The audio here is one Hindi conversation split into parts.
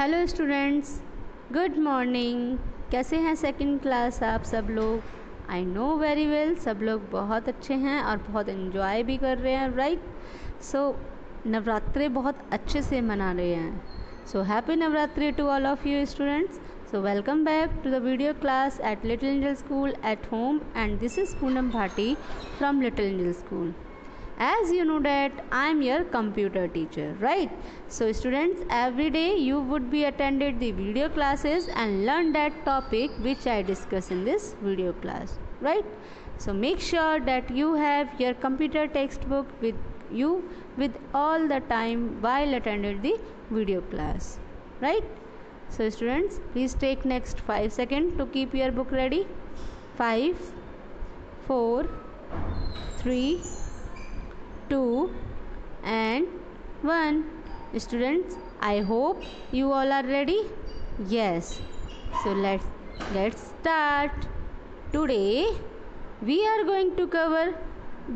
हेलो स्टूडेंट्स गुड मॉर्निंग कैसे हैं सेकंड क्लास आप सब लोग? आई नो वेरी वेल सब लोग बहुत अच्छे हैं और बहुत इन्जॉय भी कर रहे हैं राइट सो नवरात्रि बहुत अच्छे से मना रहे हैं। So happy Navratri to all of you students so welcome back to the video class at little angel school at home and this is Poonam Bhati from little angel school. As you know that i am your computer teacher right? So students every day you would be attended the video classes and learn that topic which i discuss in this video class right? So make sure that you have your computer textbook with you with all the time while attended the video class right? So students please take next 5 seconds to keep your book ready. 5 4 3 two and one students I hope you all are ready yes so let's let start today we are going to cover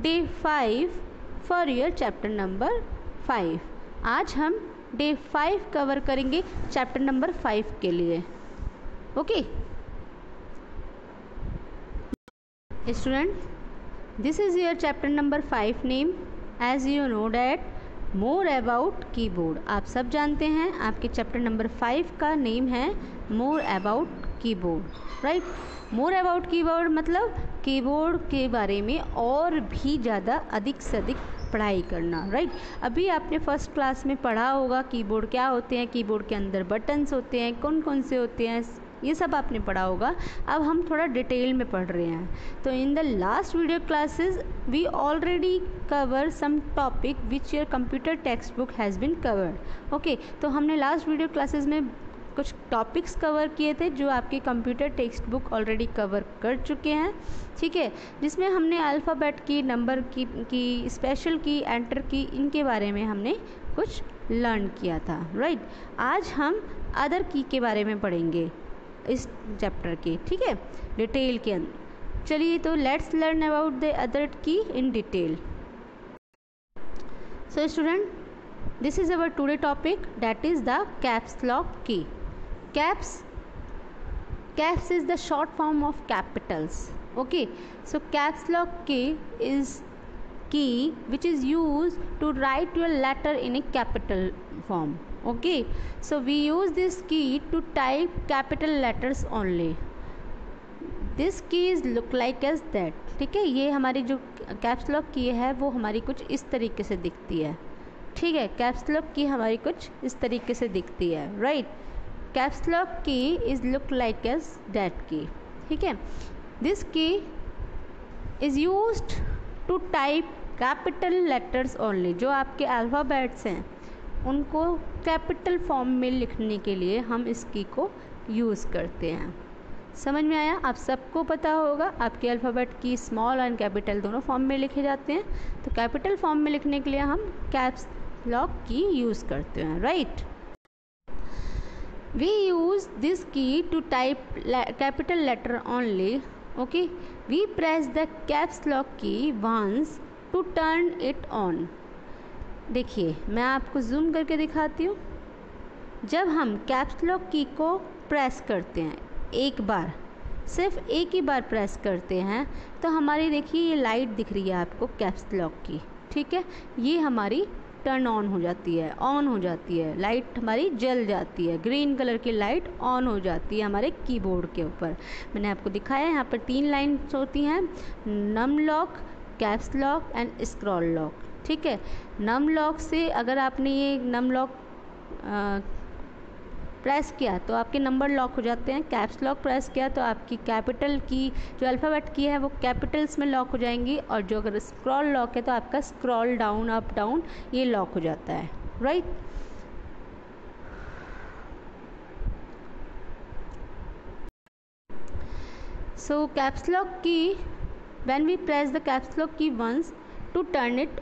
day five for your chapter number five आज हम डे फाइव कवर करेंगे चैप्टर नंबर फाइव के लिए. Okay student this is your chapter number five name as you know that more about keyboard आप सब जानते हैं, आपके चैप्टर नंबर फाइव का नेम है more about keyboard right more about keyboard मतलब कीबोर्ड के बारे में और भी ज़्यादा अधिक से अधिक पढ़ाई करना राइट अभी आपने फ़र्स्ट क्लास में पढ़ा होगा कीबोर्ड क्या होते हैं कीबोर्ड के अंदर बटन्स होते हैं कौन कौन से होते हैं ये सब आपने पढ़ा होगा। अब हम थोड़ा डिटेल में पढ़ रहे हैं। तो in the last video classes we already cover some topic which your computer text book has been covered okay तो हमने लास्ट वीडियो क्लासेस में कुछ टॉपिक्स कवर किए थे जो आपके computer text book already cover कर चुके हैं। ठीक है, जिसमें हमने अल्फ़ाबेट की नंबर की की स्पेशल की एंटर की, इनके बारे में हमने कुछ लर्न किया था। Right right? आज हम अदर की के बारे में पढ़ेंगे। इस चैप्टर के, ठीक है? डिटेल के अंदर। चलिए तो let's learn about the other key in detail so student this is our today topic that is the caps lock key caps caps is the short form of capitals okay so caps lock key is key which is use to write your letter in a capital form okay so, we use this key to type capital letters only. This keys look like as that ठीक है? ये हमारी जो कैप्स लॉक की है, वो हमारी कुछ इस तरीके से दिखती है। ठीक है? कैप्स लॉक की हमारी कुछ इस तरीके से दिखती है right caps lock key is look like as that key ठीक है? This key is use to type capital letters only जो आपके अल्फ़ाबेट्स हैं। उनको कैपिटल फॉर्म में लिखने के लिए हम इस की को यूज़ करते हैं। समझ में आया? आप सबको पता होगा, आपके अल्फ़ाबेट की स्मॉल एंड कैपिटल दोनों फॉर्म में लिखे जाते हैं। तो कैपिटल फॉर्म में लिखने के लिए हम कैप्स लॉक की यूज़ करते हैं right we use this key to type capital letter only okay we press the caps lock key once to turn it on देखिए, मैं आपको जूम करके दिखाती हूँ। जब हम कैप्स लॉक की को प्रेस करते हैं, एक बार, सिर्फ़ एक ही बार प्रेस करते हैं तो हमारी देखिए ये लाइट दिख रही है आपको कैप्स लॉक की, ठीक है? ये हमारी टर्न ऑन हो जाती है ऑन हो जाती है लाइट हमारी जल जाती है ग्रीन कलर की लाइट ऑन हो जाती है हमारे कीबोर्ड के ऊपर। मैंने आपको दिखाया है यहाँ पर तीन लाइन्स होती हैं num lock caps lock and scroll lock ठीक है? नम लॉक से अगर आपने ये नम लॉक प्रेस किया तो आपके नंबर लॉक हो जाते हैं। कैप्स लॉक प्रेस किया तो आपकी कैपिटल की जो अल्फ़ाबेट की है, वो कैपिटल्स में लॉक हो जाएँगी। और जो अगर स्क्रॉल लॉक है तो आपका स्क्रॉल डाउन, अप डाउन, ये लॉक हो जाता है। Right? So caps lock key, when we press the caps lock key once to turn it.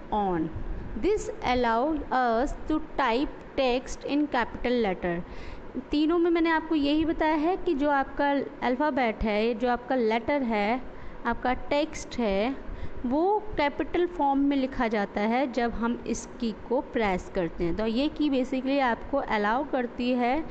This allowed us to type text in capital letter तीनों में मैंने आपको यही बताया है कि जो आपका अल्फ़ाबेट है, जो आपका लेटर है, आपका टेक्स्ट है, वो कैपिटल फॉर्म में लिखा जाता है जब हम इस की को प्रेस करते हैं। तो ये की बेसिकली आपको अलाउ करती है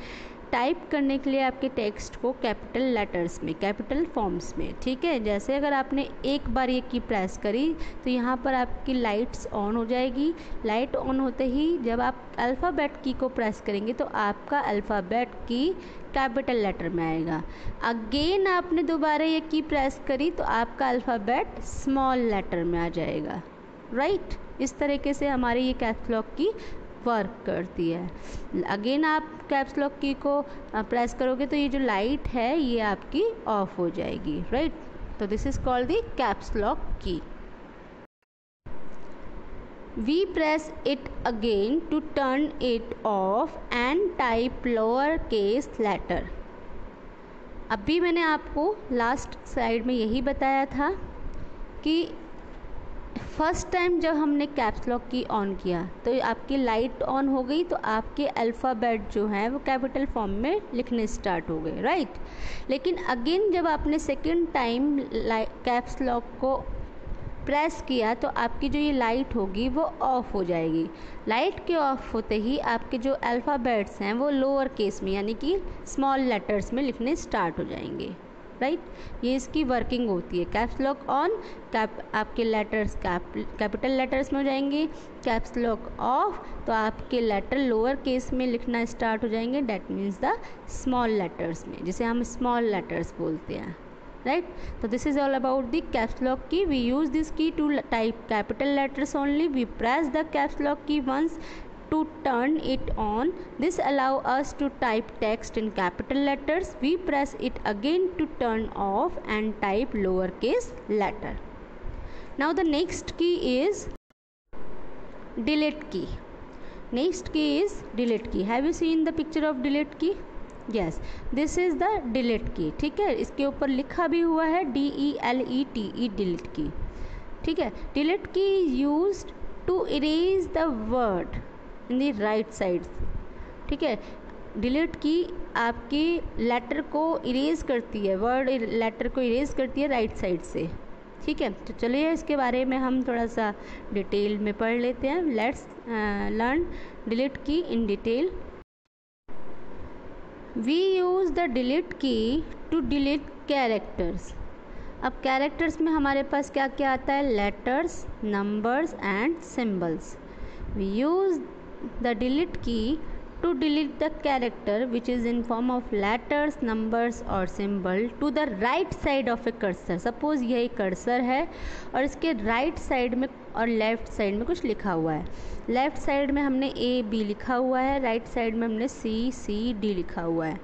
टाइप करने के लिए आपके टेक्स्ट को कैपिटल लेटर्स में कैपिटल फॉर्म्स में, ठीक है? जैसे अगर आपने एक बार ये की प्रेस करी तो यहाँ पर आपकी लाइट्स ऑन हो जाएगी। लाइट ऑन होते ही जब आप अल्फ़ाबेट की को प्रेस करेंगे तो आपका अल्फ़ाबेट की कैपिटल लेटर में आएगा। अगेन आपने दोबारा ये की प्रेस करी तो आपका अल्फ़ाबेट स्मॉल लेटर में आ जाएगा। Right right? इस तरीके से हमारे ये कैथलॉग की वर्क करती है। अगेन आप कैप्स लॉक की को प्रेस करोगे तो ये जो लाइट है, ये आपकी ऑफ़ हो जाएगी राइट तो this is called the caps lock key we press it again to turn it off and type lower case letter अभी मैंने आपको लास्ट स्लाइड में यही बताया था कि फ़र्स्ट टाइम जब हमने कैप्स लॉक की ऑन किया तो आपकी लाइट ऑन हो गई तो आपके अल्फ़ाबेट जो हैं वो कैपिटल फॉर्म में लिखने स्टार्ट हो गए राइट लेकिन अगेन जब आपने सेकेंड टाइम कैप्स लॉक को प्रेस किया तो आपकी जो ये लाइट होगी वो ऑफ़ हो जाएगी। लाइट के ऑफ़ होते ही आपके जो अल्फ़ाबेट्स हैं वो लोअर केस में, यानी कि स्मॉल लेटर्स में लिखने स्टार्ट हो जाएँगे। राइट? ये इसकी वर्किंग होती है। कैप्स लॉक ऑन, कैप, आपके लेटर्स कैप, कैपिटल लेटर्स में हो जाएँगे। कैप्स लॉक ऑफ़ तो आपके लेटर लोअर केस में लिखना स्टार्ट हो जाएँगे। That means the small letters में, जिसे हम स्मॉल लेटर्स बोलते हैं। राइट तो this is all about the caps lock key we use this key to type capital letters only we press the caps lock key once to turn it on. This allow us to type text in capital letters. We press it again to turn off and type lowercase letter. Now the next key is delete key. Next key is delete key. Have you seen the picture of delete key? Yes this is the delete key ठीक है इसके ऊपर लिखा भी हुआ है D E L E T E delete key ठीक है delete key use to erase the word In the right side ठीक है? डिलीट की आपकी लेटर को इरेज करती है, वर्ड लेटर को इरेज करती है राइट साइड से। ठीक है? तो चलिए इसके बारे में हम थोड़ा सा डिटेल में पढ़ लेते हैं। Let's learn delete key in detail. We use the delete key to delete characters. अब कैरेक्टर्स में हमारे पास क्या क्या आता है? Letters, numbers and symbols we use the delete key to delete the character which is in form of letters numbers or symbol to the right side of a cursor suppose यही cursor है और इसके right side में और left side में कुछ लिखा हुआ है left side में हमने A B लिखा हुआ है right side में हमने C C D लिखा हुआ है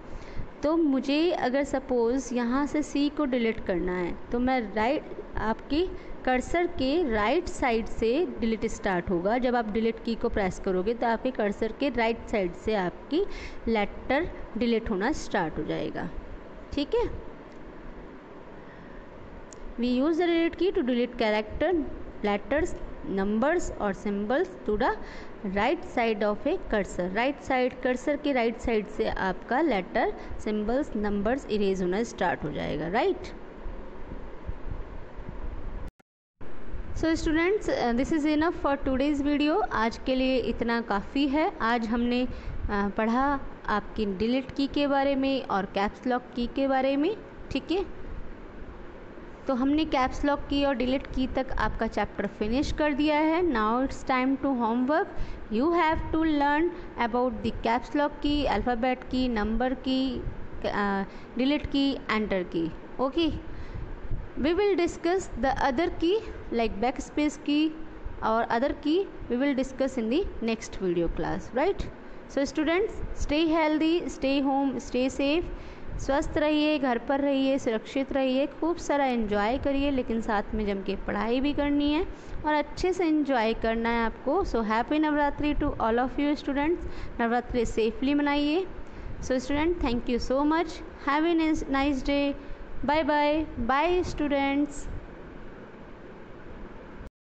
तो मुझे अगर सपोज़ यहाँ से C को डिलीट करना है तो मैं राइट आपकी कर्सर के राइट साइड से डिलीट स्टार्ट होगा। जब आप डिलीट की को प्रेस करोगे तो आपके कर्सर के राइट साइड से आपकी लेटर डिलीट होना स्टार्ट हो जाएगा। ठीक है? We use the delete key to delete character letters numbers और symbols to the right side of a cursor right side cursor के राइट साइड से आपका लेटर सिंबल्स नंबर्स इरेज होना स्टार्ट हो जाएगा। Right right? So students this is enough for today's video आज के लिए इतना काफ़ी है। आज हमने uh, पढ़ा आपकी डिलीट की के बारे में और कैप्स लॉक की के बारे में ठीक है? तो हमने कैप्स लॉक की और डिलीट की तक आपका चैप्टर फिनिश कर दिया है। Now it's time to homework you have to learn about the caps lock key alphabet key number key delete key enter key okay okay? We will discuss the other key like backspace key और other key we will discuss in the next video class right so students stay healthy stay home stay safe स्वस्थ रहिए, घर पर रहिए, सुरक्षित रहिए, खूब सारा इन्जॉय करिए, लेकिन साथ में जम के पढ़ाई भी करनी है और अच्छे से इन्जॉय करना है आपको। So happy Navratri to all of you students Navratri safely मनाइए। So student thank you so much have a nice day bye bye bye students